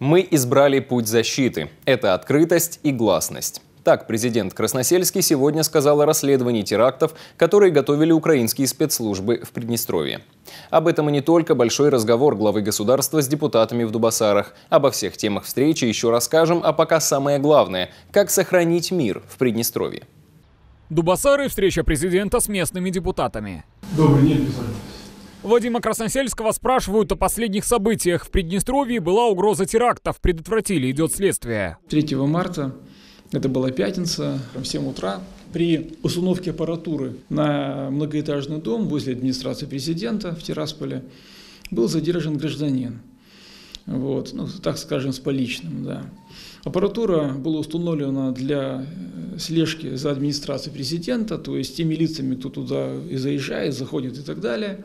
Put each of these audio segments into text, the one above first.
Мы избрали путь защиты. Это открытость и гласность. Так президент Красносельский сегодня сказал о расследовании терактов, которые готовили украинские спецслужбы в Приднестровье. Об этом и не только большой разговор главы государства с депутатами в Дубасарах. Обо всех темах встречи еще расскажем, а пока самое главное – как сохранить мир в Приднестровье. Дубасары – встреча президента с местными депутатами. Добрый день, писатель. Вадима Красносельского спрашивают о последних событиях. В Приднестровье была угроза терактов. Предотвратили, идет следствие. 3 марта это была пятница, в 7 утра. При установке аппаратуры на многоэтажный дом возле администрации президента в Тирасполе был задержан гражданин. Вот, ну, так скажем, с поличным, да. Аппаратура была установлена для э, слежки за администрацией президента, то есть теми лицами, кто туда и заезжает, заходит и так далее.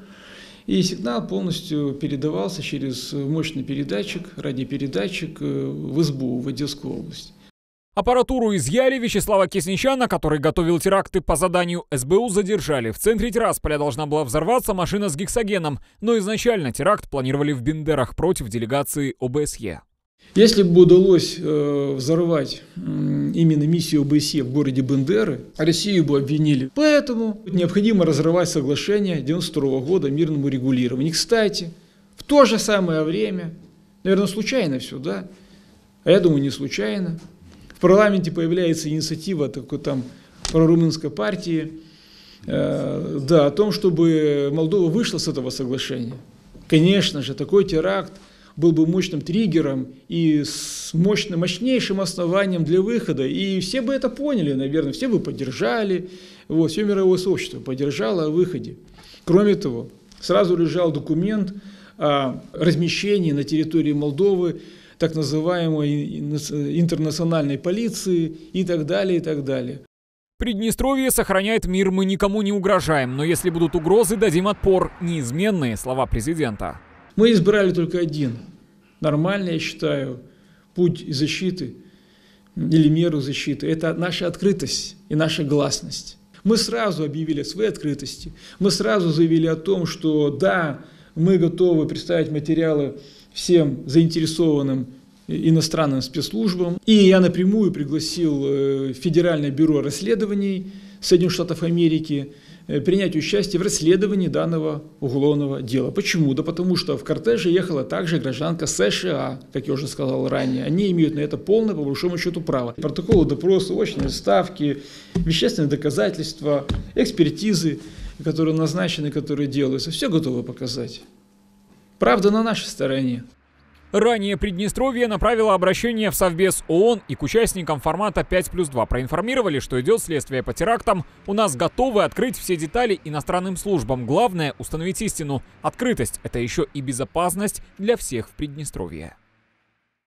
И сигнал полностью передавался через мощный передатчик, радиопередатчик э, в СБУ, в Одесскую область. Аппаратуру изъяли, Вячеслава Кисничана, который готовил теракты по заданию СБУ, задержали. В центре Тирасполя должна была взорваться машина с гексогеном, но изначально теракт планировали в Бендерах против делегации ОБСЕ. Если бы удалось э, взорвать именно миссию ОБСЕ в городе Бендеры, Россию бы обвинили. Поэтому необходимо разрывать соглашение 92 года мирному регулированию. Кстати, в то же самое время, наверное, случайно все, да? А я думаю, не случайно в парламенте появляется инициатива такой там прорумынской партии, э, да, о том, чтобы Молдова вышла с этого соглашения. Конечно же, такой теракт был бы мощным триггером и с мощным, мощнейшим основанием для выхода. И все бы это поняли, наверное, все бы поддержали, вот, все мировое сообщество поддержало о выходе. Кроме того, сразу лежал документ о размещении на территории Молдовы так называемой интернациональной полиции и так далее, и так далее. Приднестровье сохраняет мир, мы никому не угрожаем, но если будут угрозы, дадим отпор. Неизменные слова президента. Мы избрали только один. Нормальный, я считаю, путь защиты или меру защиты. Это наша открытость и наша гласность. Мы сразу объявили о своей открытости. Мы сразу заявили о том, что да, мы готовы представить материалы всем заинтересованным иностранным спецслужбам. И я напрямую пригласил э, Федеральное бюро расследований Соединенных Штатов Америки принять участие в расследовании данного уголовного дела. Почему? Да потому что в кортеже ехала также гражданка США, как я уже сказал ранее. Они имеют на это полное, по большому счету, право. Протоколы допроса, очные ставки, вещественные доказательства, экспертизы, которые назначены, которые делаются, все готовы показать. Правда на нашей стороне. Ранее Приднестровье направило обращение в Совбез ООН и к участникам формата 5 плюс 2 проинформировали, что идет следствие по терактам. У нас готовы открыть все детали иностранным службам. Главное – установить истину. Открытость – это еще и безопасность для всех в Приднестровье.